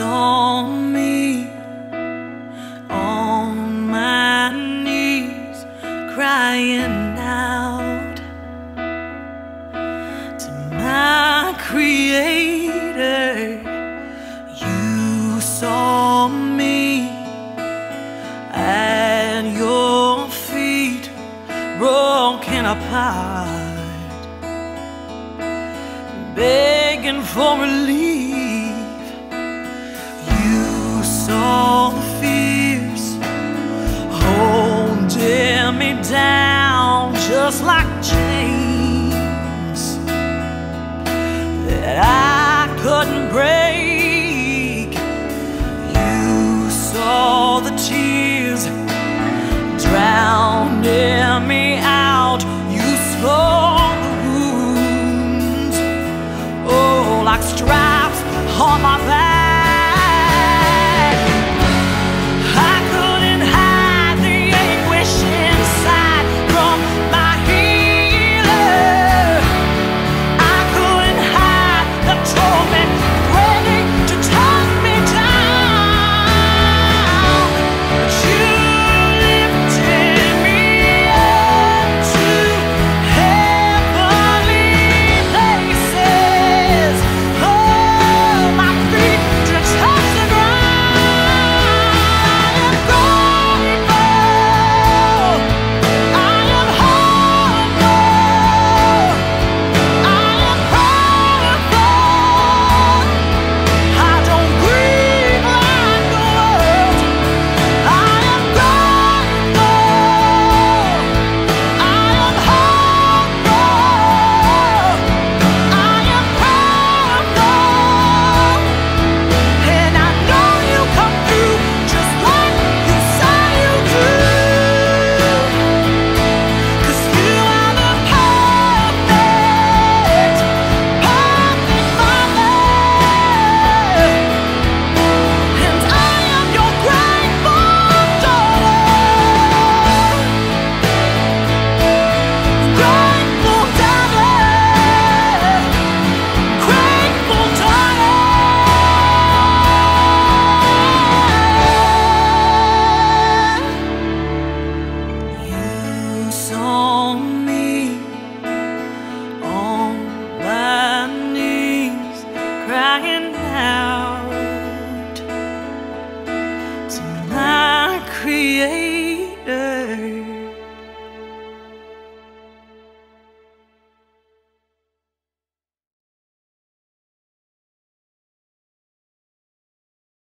on me on my knees crying out to my creator. You saw me at your feet broken apart begging for relief just like chains that I couldn't break. You saw the tears drowning me out. You saw the wounds, oh, like stripes on my back. create